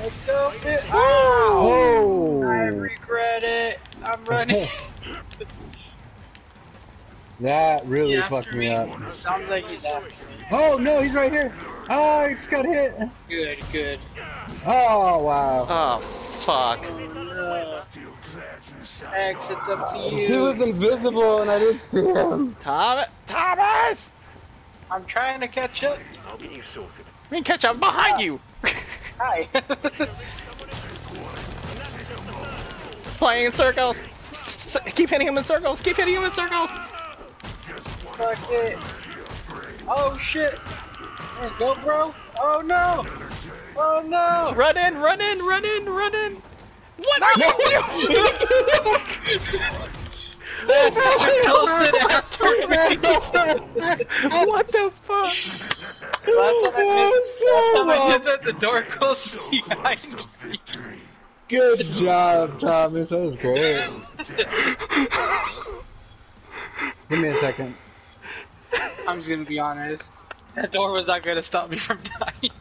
Let's go. Fit. Oh! I Oh! regret it. I'm running. That really fucked me up. Sounds like he's after me. Oh no, he's right here. Oh, he just got hit. Good, good. Oh wow. Oh, fuck. Oh no. X, it's up to you. He was invisible and I didn't see him. Thomas! Thomas! I'm trying to catch up. I'll get you sorted. We mean, catch up behind you! Hi. Playing in circles! Keep hitting him in circles! Keep hitting him in circles! Fuck it. Oh shit. Go, bro. Oh no. Oh no. Run in, run in, run in, run in! What are you doing? That's what the fuck? Last time I did, last time did that, the door closed behind me. Good job, Thomas. That was great. Give me a second. I'm just gonna be honest. That door was not gonna stop me from dying.